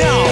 now.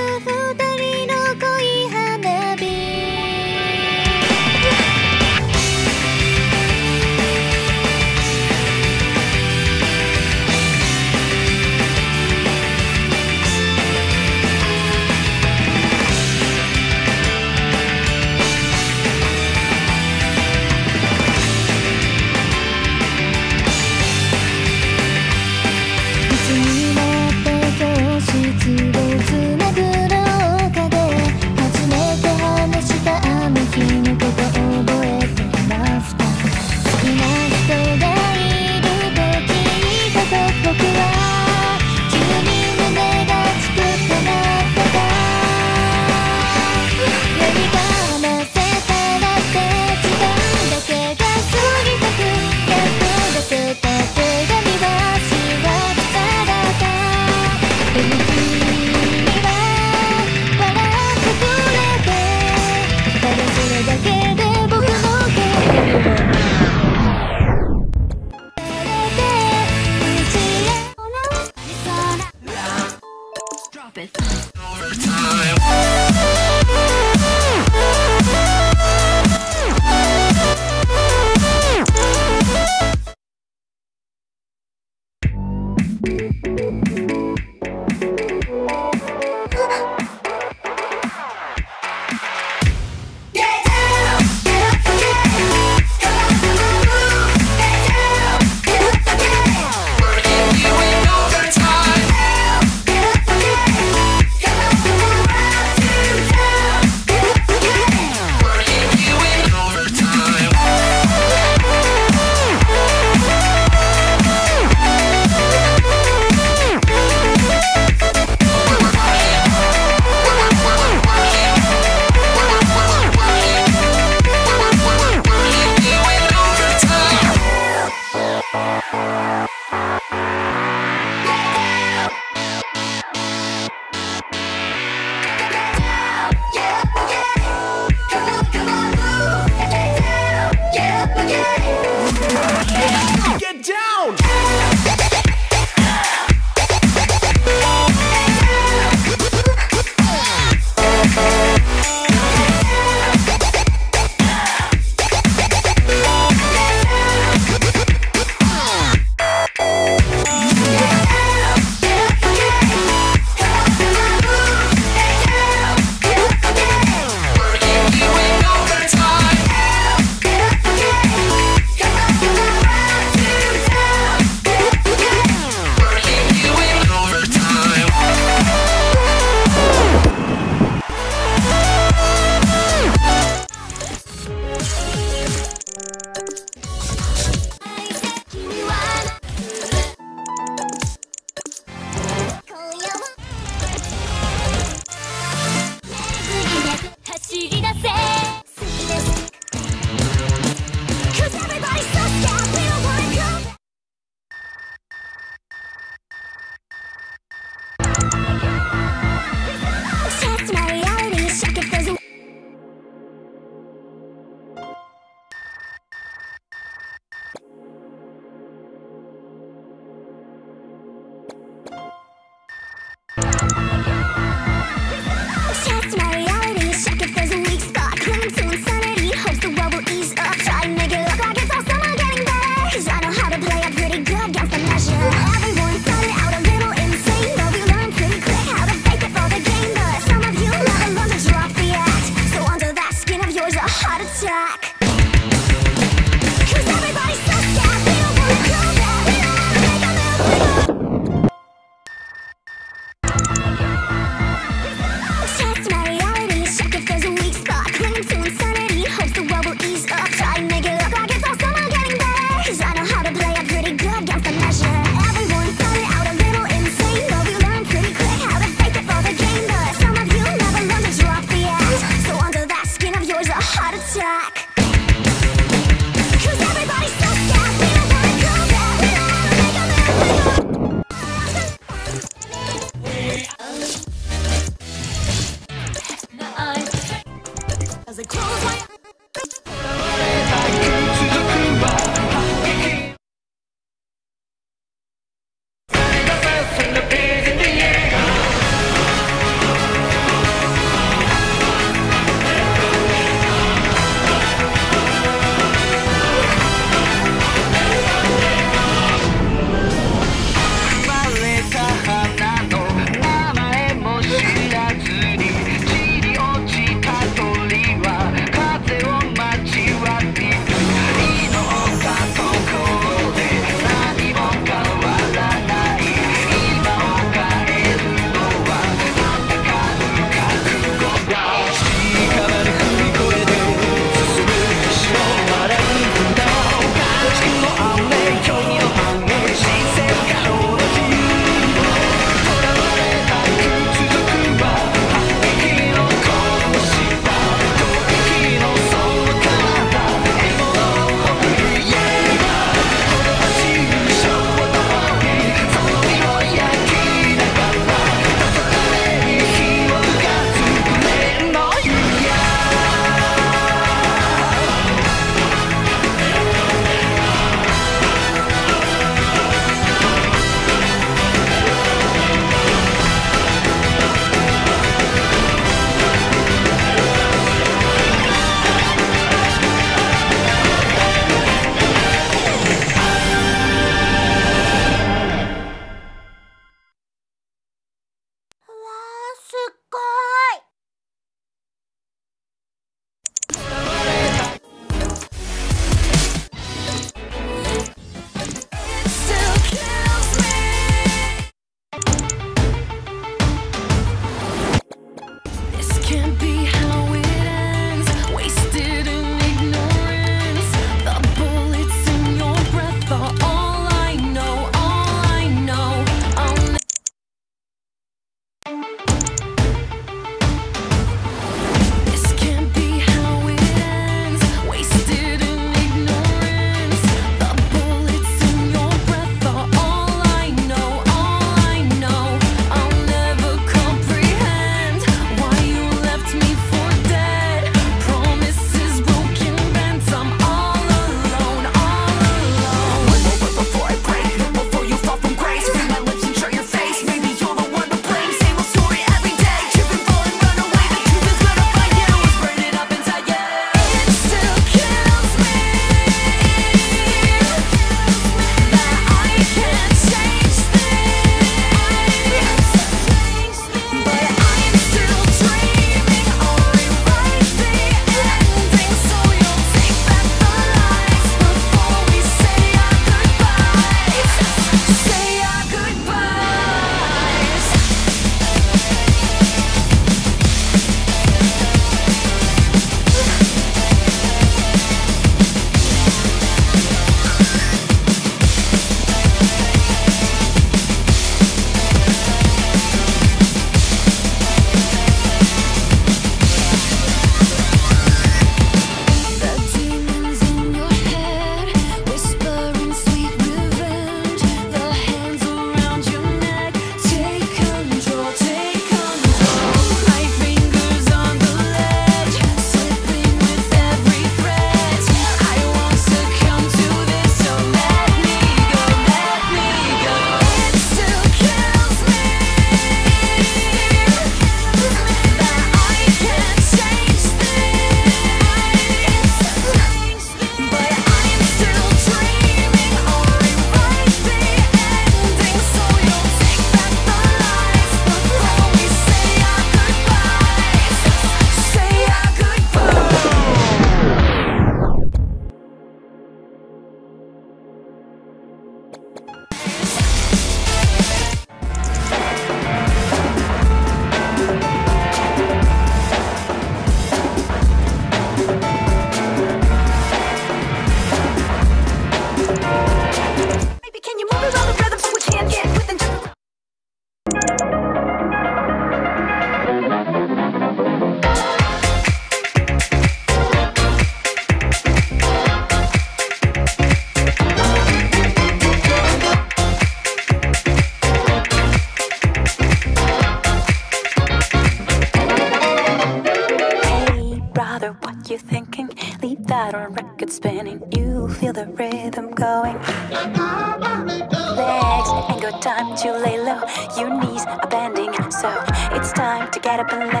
Time to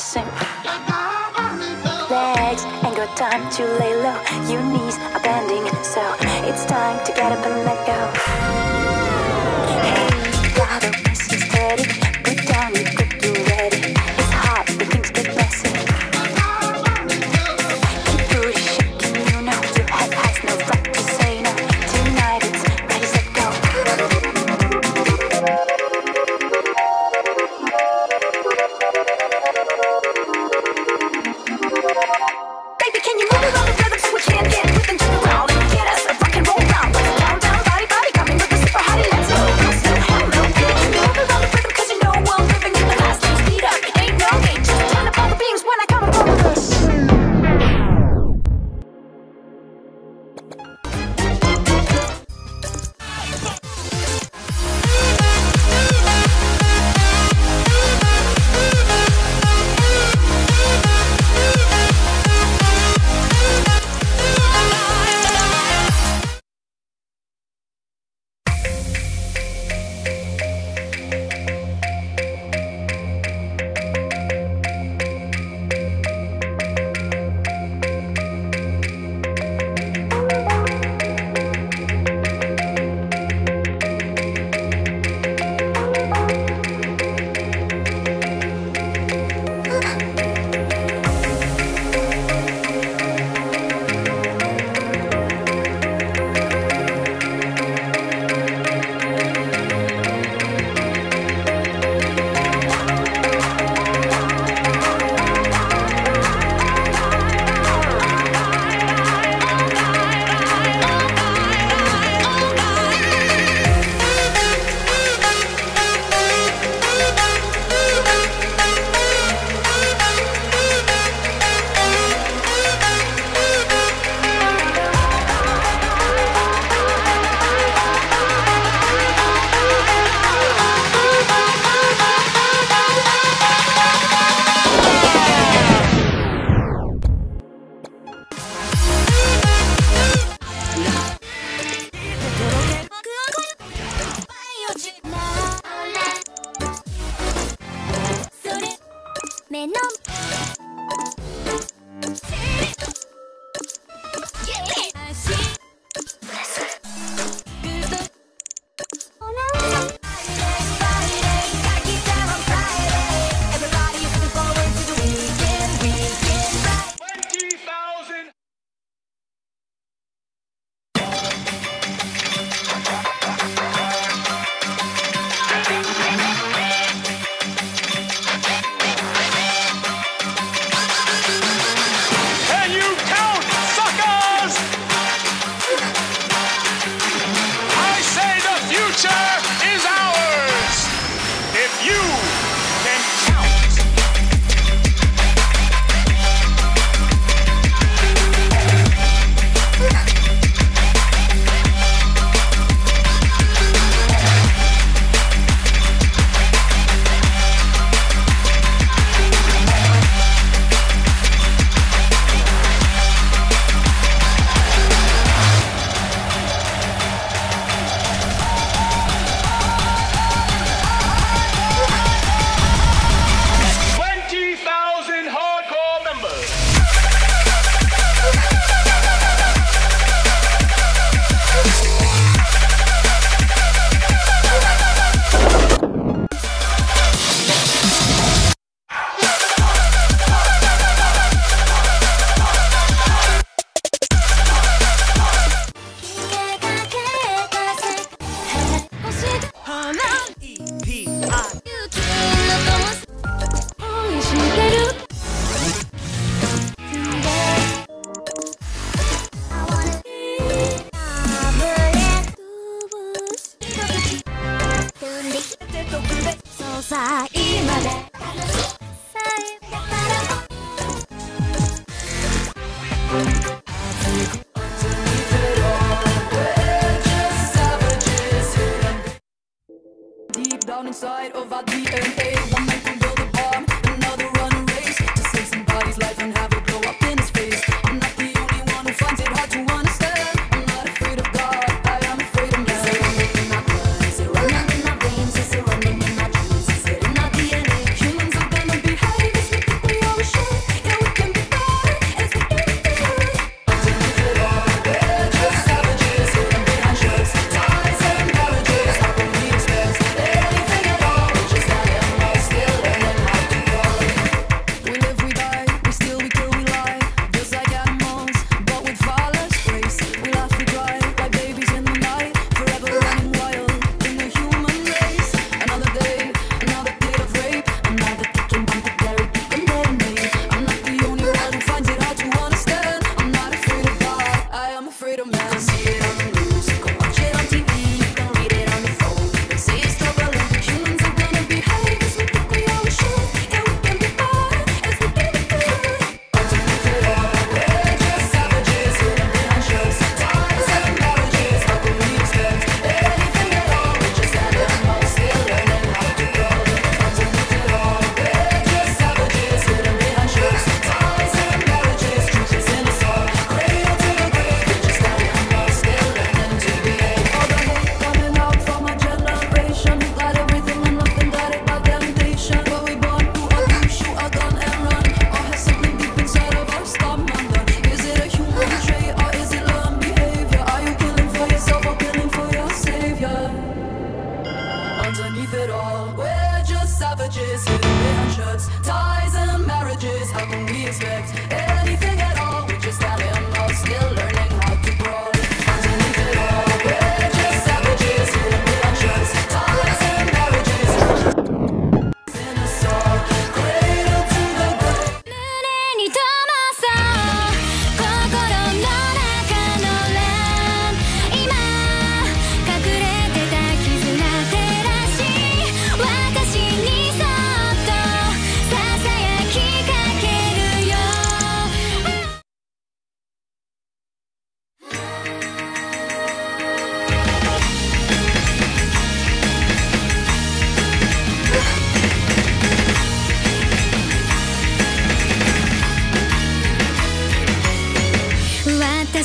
missing.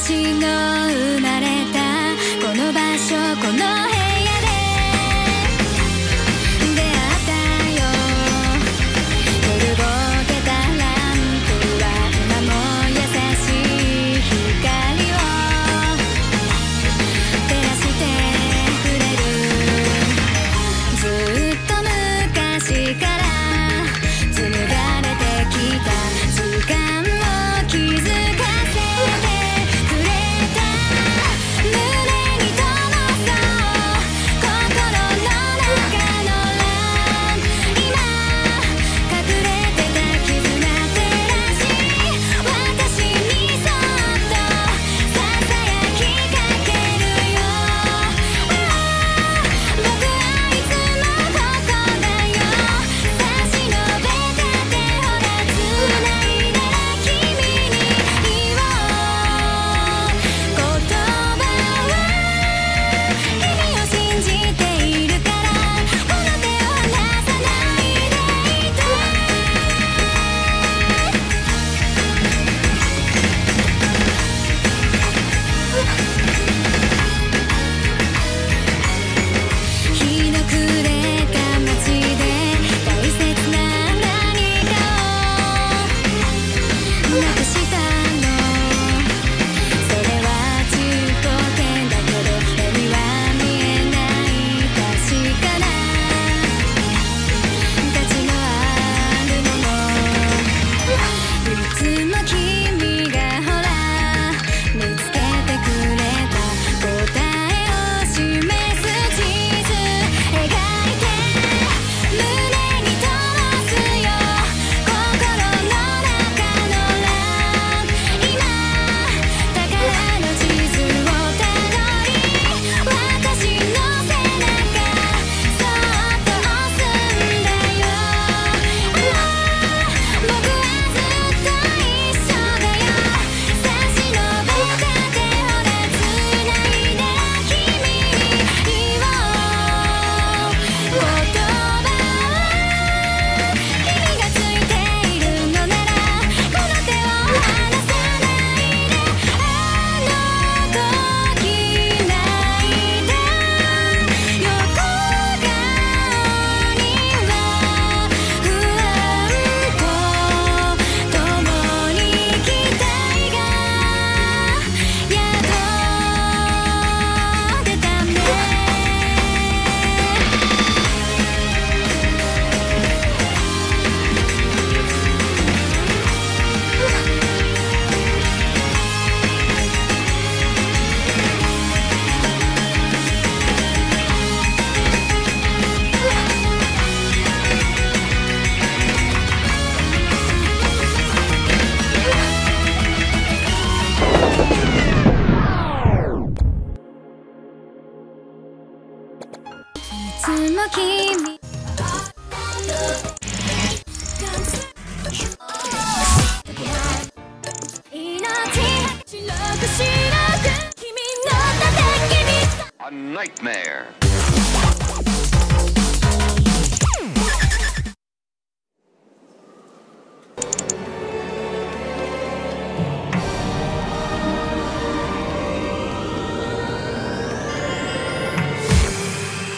私の生まれた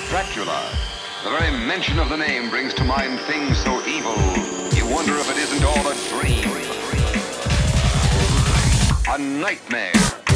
Dracula. The very mention of the name brings to mind things so evil, you wonder if it isn't all a dream. A nightmare.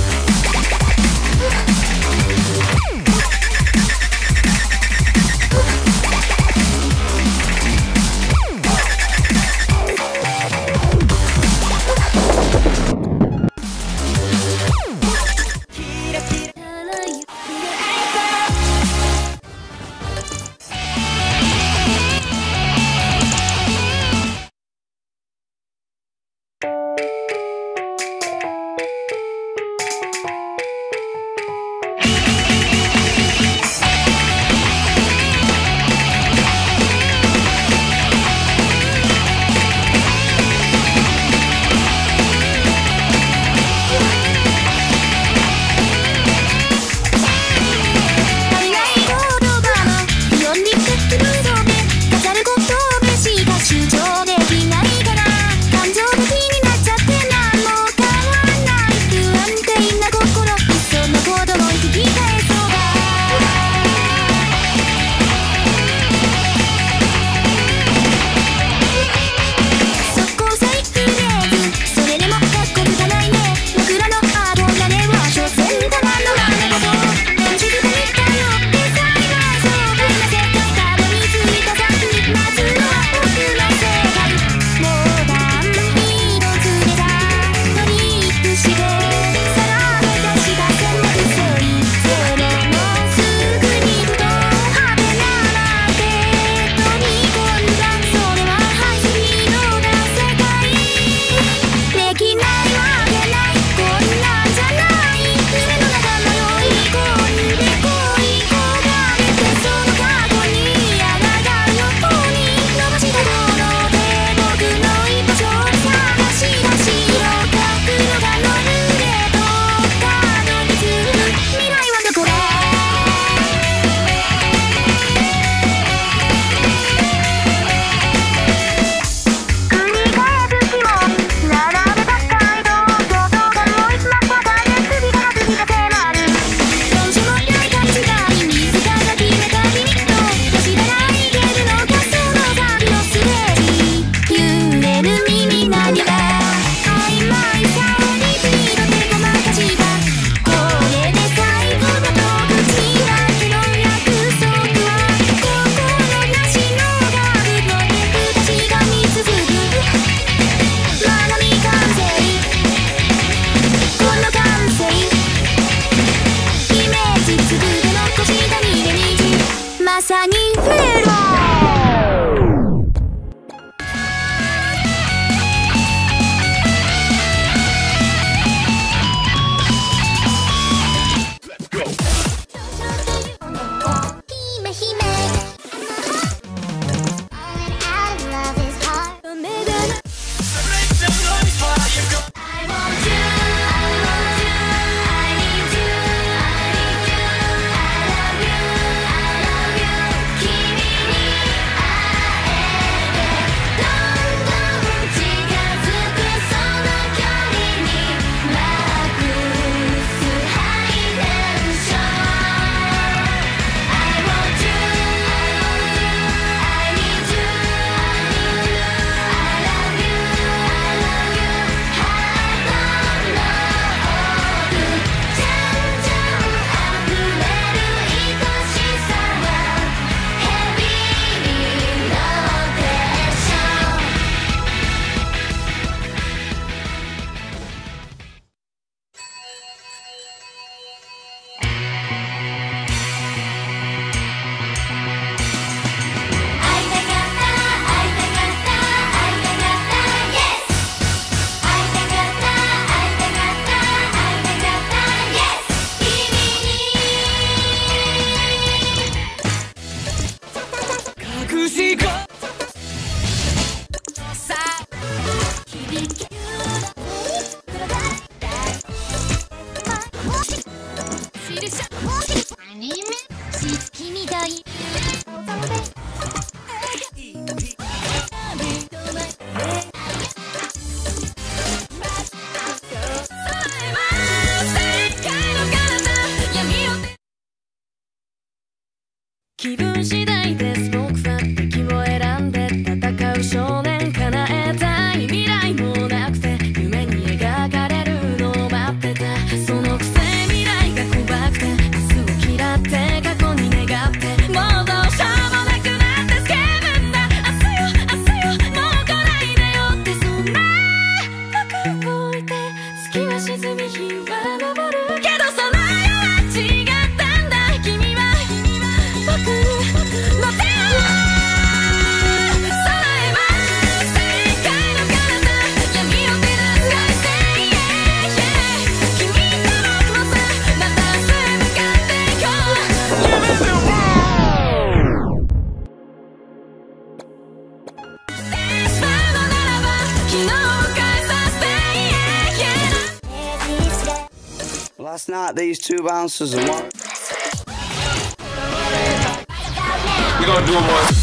These two bouncers and one. We're gonna do it more.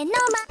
せのま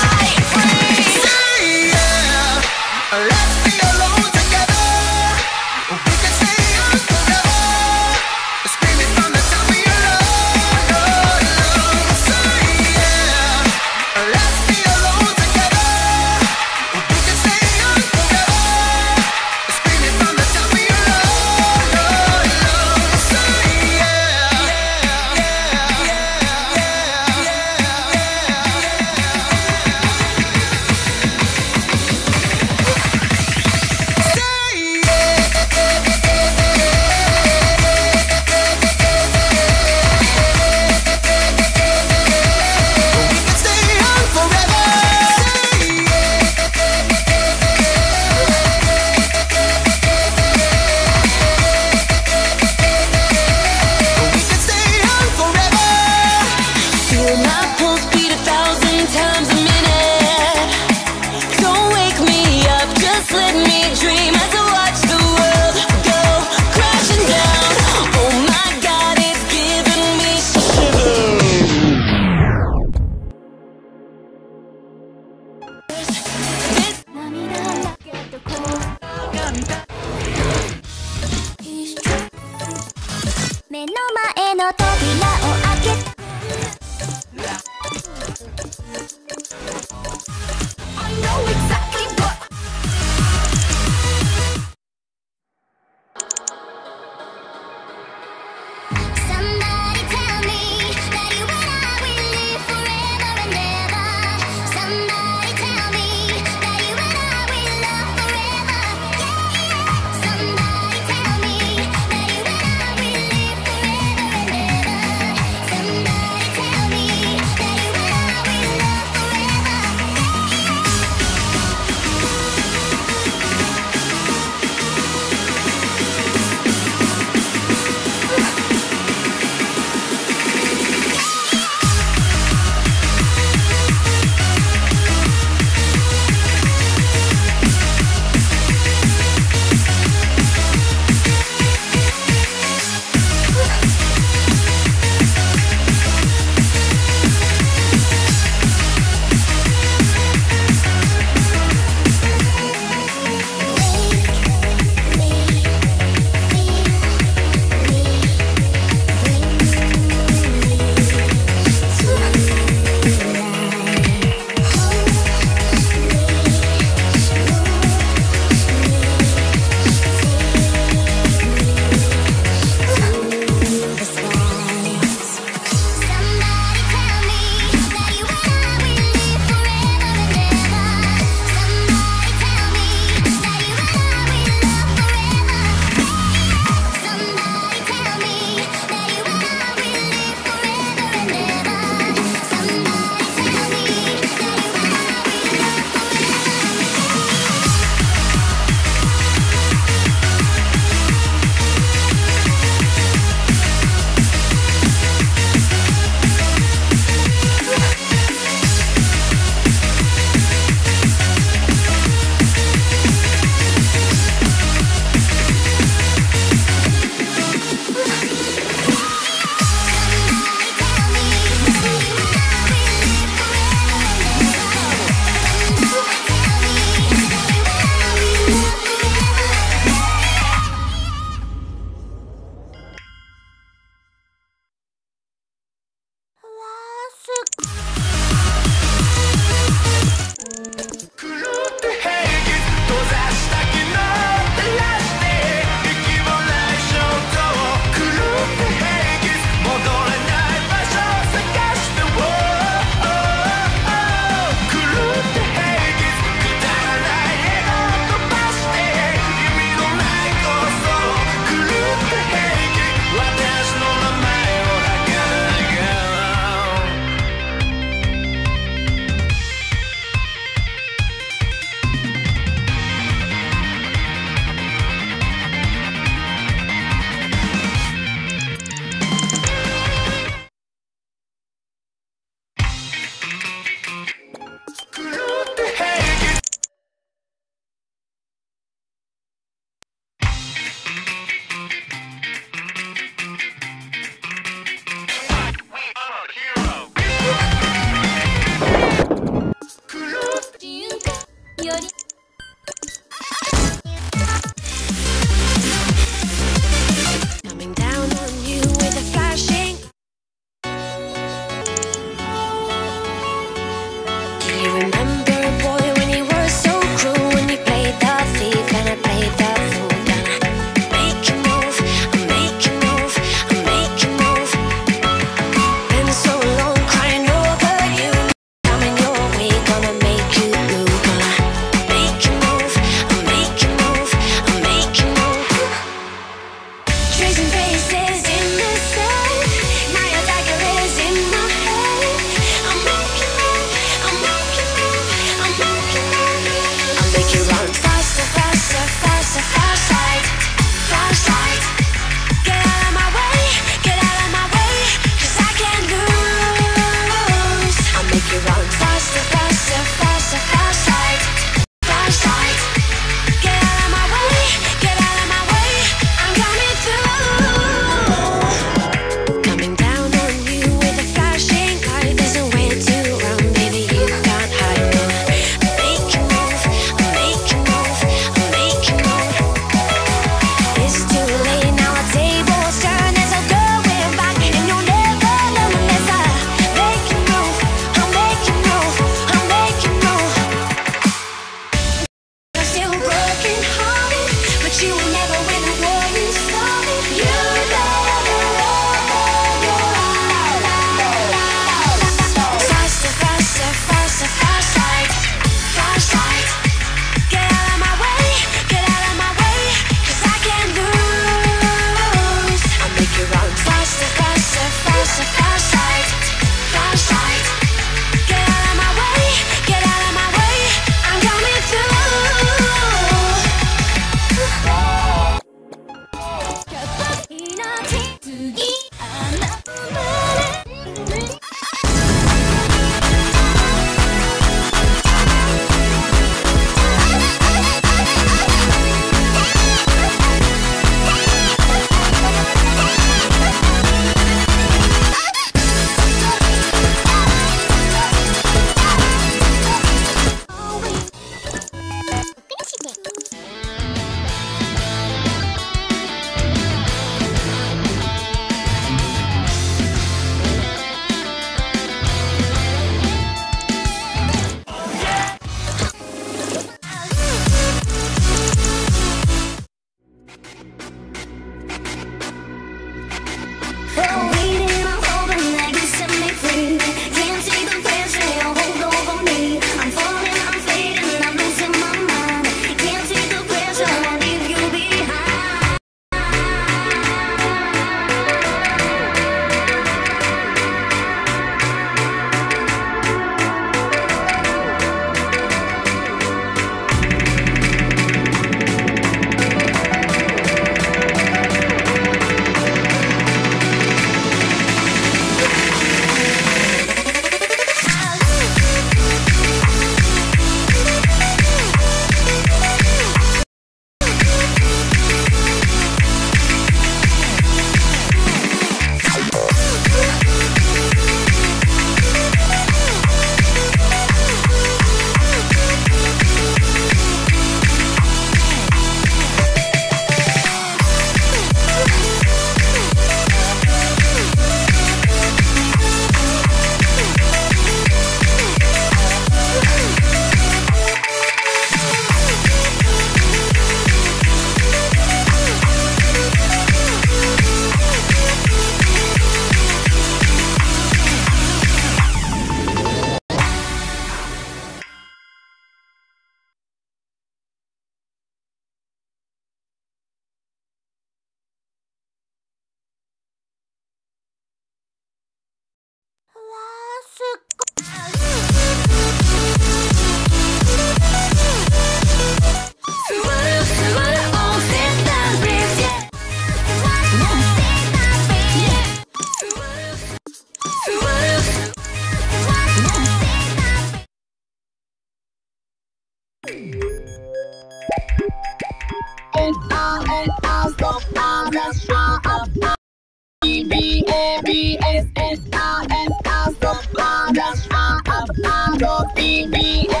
BBS.